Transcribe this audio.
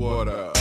What up?